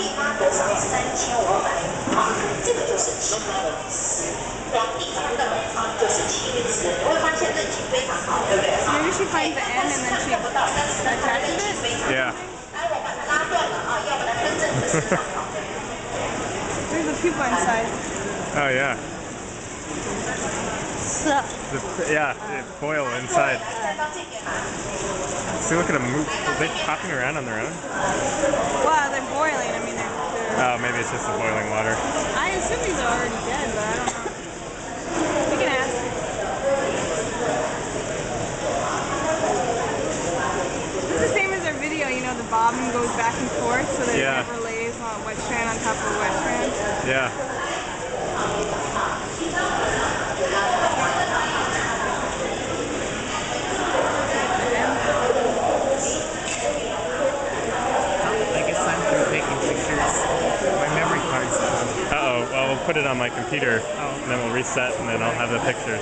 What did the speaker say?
会发多少？三千五百啊，这个就是青值。往地方的啊，就是青值。你会发现人气非常好，对不对？ So maybe she finds the end and then she 不到，但是呢，它人气非常好。 Yeah. 来，我把它拉断了啊，要不然跟正的市场好。 there's a pupa inside. Oh yeah. Suck. The, yeah, the foil inside. 再到这边来。 See, look at them move. Are they popping around on their own? Wow, they're boiling. it's just the boiling water. I assume these are already dead, but I don't know. We can ask. This is the same as our video, you know, the bobbin goes back and forth, so that Yeah. it never lays on wet strand on top of wet strand. Yeah. Put it on my computer, Oh. and then we'll reset, and then I'll have the pictures.